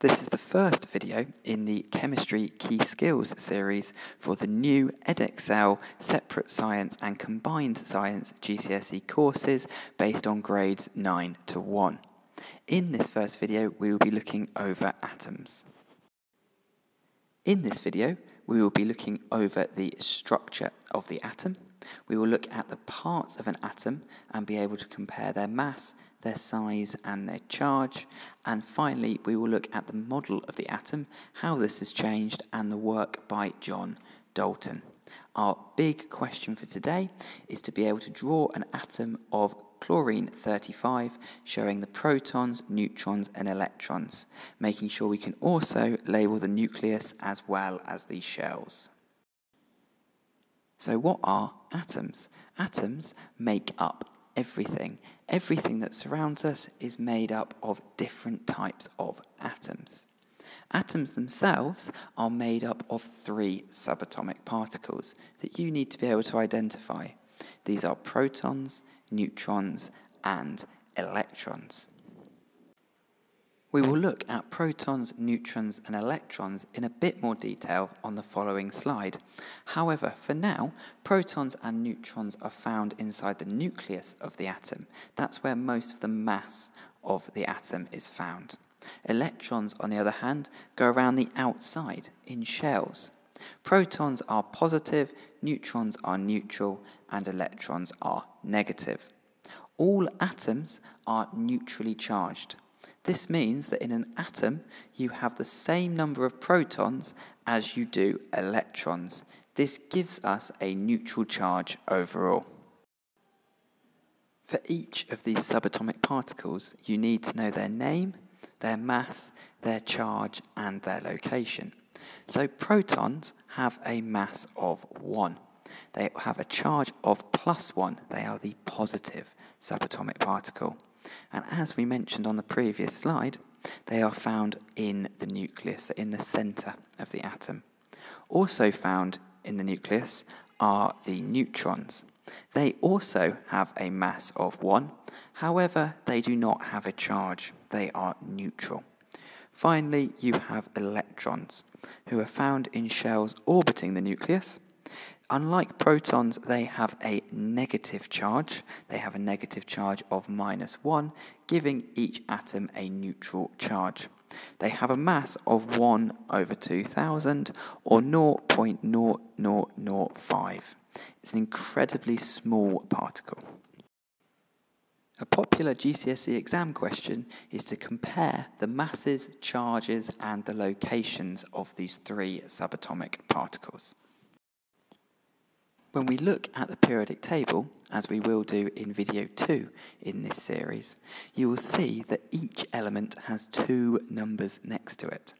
This is the first video in the Chemistry Key Skills series for the new Edexcel Separate Science and Combined Science GCSE courses based on grades 9 to 1. In this first video, we will be looking over atoms. In this video, we will be looking over the structure of the atom. We will look at the parts of an atom and be able to compare their mass, their size, and their charge. And finally, we will look at the model of the atom, how this has changed, and the work by John Dalton. Our big question for today is to be able to draw an atom of chlorine 35, showing the protons, neutrons, and electrons, making sure we can also label the nucleus as well as the shells. So, what are atoms? Atoms make up everything. Everything that surrounds us is made up of different types of atoms. Atoms themselves are made up of three subatomic particles that you need to be able to identify. These are protons, neutrons, and electrons. We will look at protons, neutrons, and electrons in a bit more detail on the following slide. However, for now, protons and neutrons are found inside the nucleus of the atom. That's where most of the mass of the atom is found. Electrons, on the other hand, go around the outside in shells. Protons are positive, neutrons are neutral, and electrons are negative. All atoms are neutrally charged. This means that in an atom, you have the same number of protons as you do electrons. This gives us a neutral charge overall. For each of these subatomic particles, you need to know their name, their mass, their charge, and their location. So protons have a mass of 1. They have a charge of plus 1. They are the positive subatomic particle. And as we mentioned on the previous slide, they are found in the nucleus, in the centre of the atom. Also found in the nucleus are the neutrons. They also have a mass of 1, however, they do not have a charge, they are neutral. Finally, you have electrons, who are found in shells orbiting the nucleus. Unlike protons, they have a negative charge. They have a negative charge of minus 1, giving each atom a neutral charge. They have a mass of 1 over 2000, or 0.0005. It's an incredibly small particle. A popular GCSE exam question is to compare the masses, charges, and the locations of these three subatomic particles. When we look at the periodic table, as we will do in video 2 in this series, you will see that each element has two numbers next to it.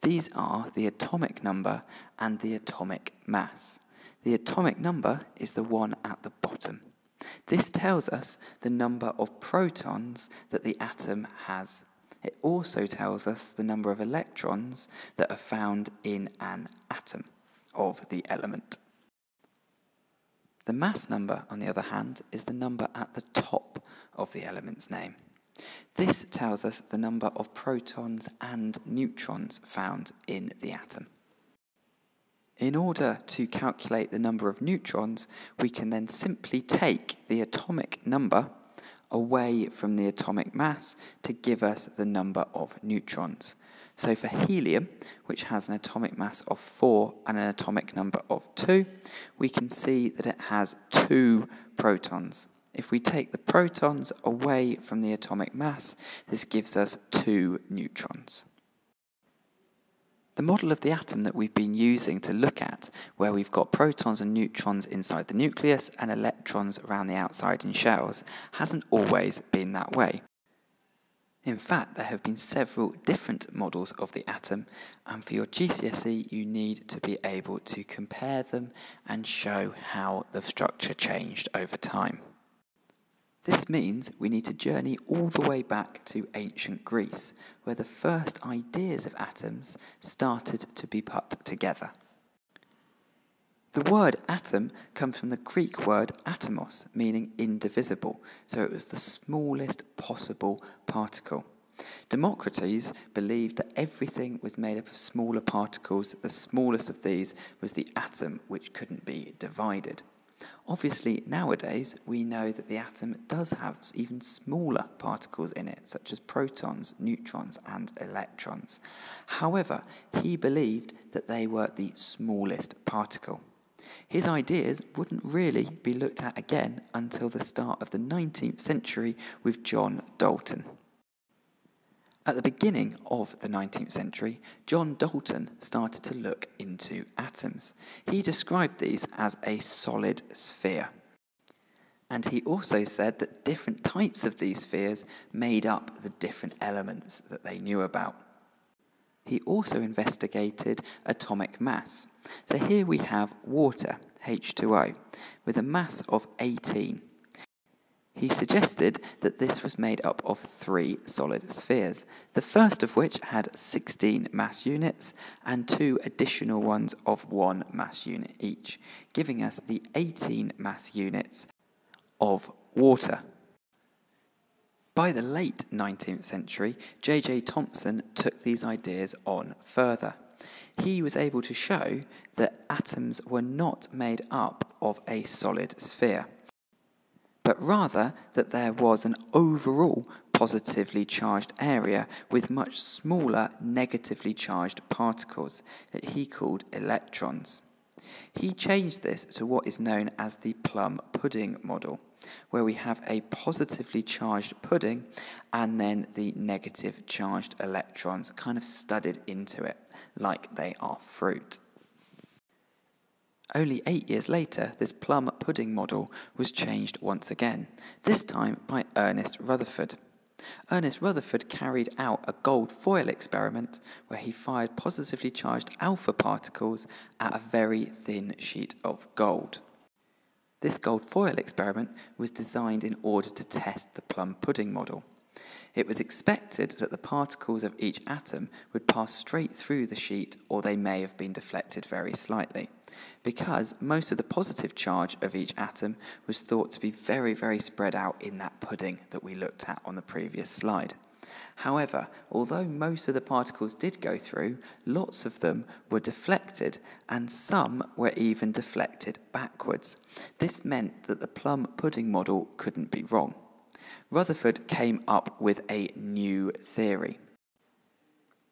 These are the atomic number and the atomic mass. The atomic number is the one at the bottom. This tells us the number of protons that the atom has. It also tells us the number of electrons that are found in an atom of the element. The mass number, on the other hand, is the number at the top of the element's name. This tells us the number of protons and neutrons found in the atom. In order to calculate the number of neutrons, we can then simply take the atomic number away from the atomic mass to give us the number of neutrons. So for helium, which has an atomic mass of 4 and an atomic number of 2, we can see that it has two protons. If we take the protons away from the atomic mass, this gives us two neutrons. The model of the atom that we've been using to look at, where we've got protons and neutrons inside the nucleus and electrons around the outside in shells, hasn't always been that way. In fact, there have been several different models of the atom, and for your GCSE, you need to be able to compare them and show how the structure changed over time. This means we need to journey all the way back to ancient Greece, where the first ideas of atoms started to be put together. The word atom comes from the Greek word atomos, meaning indivisible, so it was the smallest possible particle. Democritus believed that everything was made up of smaller particles, the smallest of these was the atom, which couldn't be divided. Obviously, nowadays, we know that the atom does have even smaller particles in it, such as protons, neutrons, and electrons. However, he believed that they were the smallest particle. His ideas wouldn't really be looked at again until the start of the 19th century with John Dalton. At the beginning of the 19th century, John Dalton started to look into atoms. He described these as a solid sphere. And he also said that different types of these spheres made up the different elements that they knew about. He also investigated atomic mass. So here we have water, H2O, with a mass of 18. He suggested that this was made up of three solid spheres, the first of which had 16 mass units and two additional ones of one mass unit each, giving us the 18 mass units of water. By the late 19th century, J.J. Thomson took these ideas on further. He was able to show that atoms were not made up of a solid sphere but rather that there was an overall positively charged area with much smaller negatively charged particles that he called electrons. He changed this to what is known as the plum pudding model, where we have a positively charged pudding and then the negative charged electrons kind of studied into it like they are fruit. Only eight years later, this plum pudding model was changed once again, this time by Ernest Rutherford. Ernest Rutherford carried out a gold foil experiment where he fired positively charged alpha particles at a very thin sheet of gold. This gold foil experiment was designed in order to test the plum pudding model. It was expected that the particles of each atom would pass straight through the sheet, or they may have been deflected very slightly, because most of the positive charge of each atom was thought to be very, very spread out in that pudding that we looked at on the previous slide. However, although most of the particles did go through, lots of them were deflected, and some were even deflected backwards. This meant that the plum pudding model couldn't be wrong. Rutherford came up with a new theory.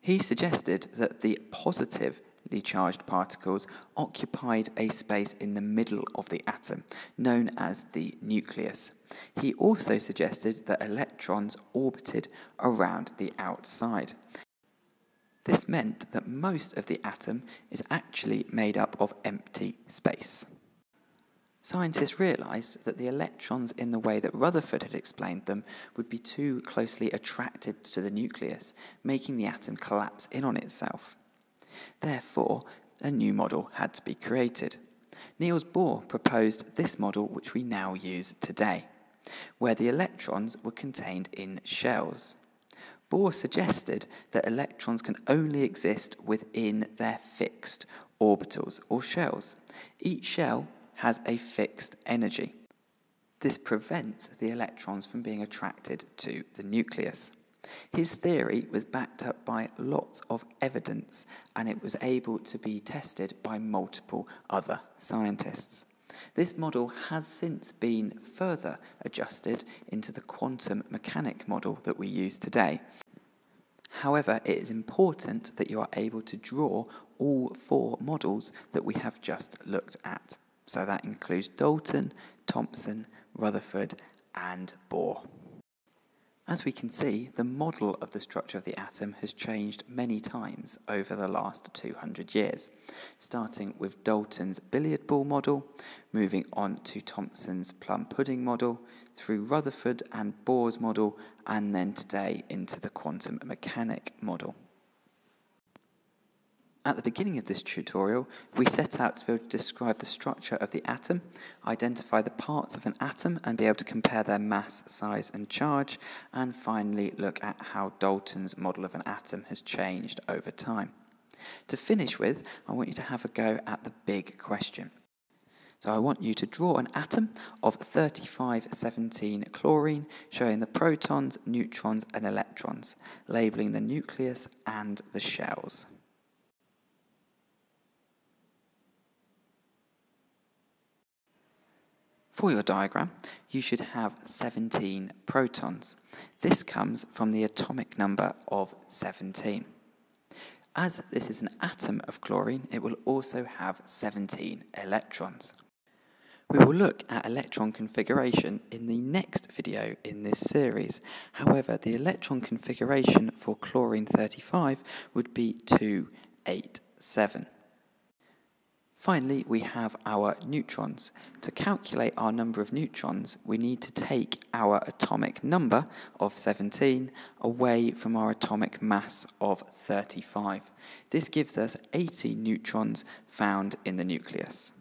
He suggested that the positively charged particles occupied a space in the middle of the atom, known as the nucleus. He also suggested that electrons orbited around the outside. This meant that most of the atom is actually made up of empty space scientists realised that the electrons, in the way that Rutherford had explained them, would be too closely attracted to the nucleus, making the atom collapse in on itself. Therefore, a new model had to be created. Niels Bohr proposed this model, which we now use today, where the electrons were contained in shells. Bohr suggested that electrons can only exist within their fixed orbitals or shells. Each shell has a fixed energy. This prevents the electrons from being attracted to the nucleus. His theory was backed up by lots of evidence and it was able to be tested by multiple other scientists. This model has since been further adjusted into the quantum mechanic model that we use today. However, it is important that you are able to draw all four models that we have just looked at. So that includes Dalton, Thomson, Rutherford, and Bohr. As we can see, the model of the structure of the atom has changed many times over the last 200 years, starting with Dalton's billiard ball model, moving on to Thomson's plum pudding model, through Rutherford and Bohr's model, and then today into the quantum mechanic model. At the beginning of this tutorial, we set out to be able to describe the structure of the atom, identify the parts of an atom and be able to compare their mass, size and charge, and finally look at how Dalton's model of an atom has changed over time. To finish with, I want you to have a go at the big question. So I want you to draw an atom of 3517 chlorine showing the protons, neutrons and electrons, labelling the nucleus and the shells. For your diagram, you should have 17 protons. This comes from the atomic number of 17. As this is an atom of chlorine, it will also have 17 electrons. We will look at electron configuration in the next video in this series. However, the electron configuration for chlorine 35 would be 287. Finally, we have our neutrons. To calculate our number of neutrons, we need to take our atomic number of 17 away from our atomic mass of 35. This gives us 80 neutrons found in the nucleus.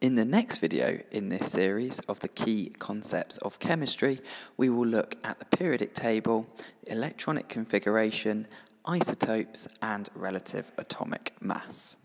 In the next video in this series of the key concepts of chemistry, we will look at the periodic table, electronic configuration, isotopes, and relative atomic mass.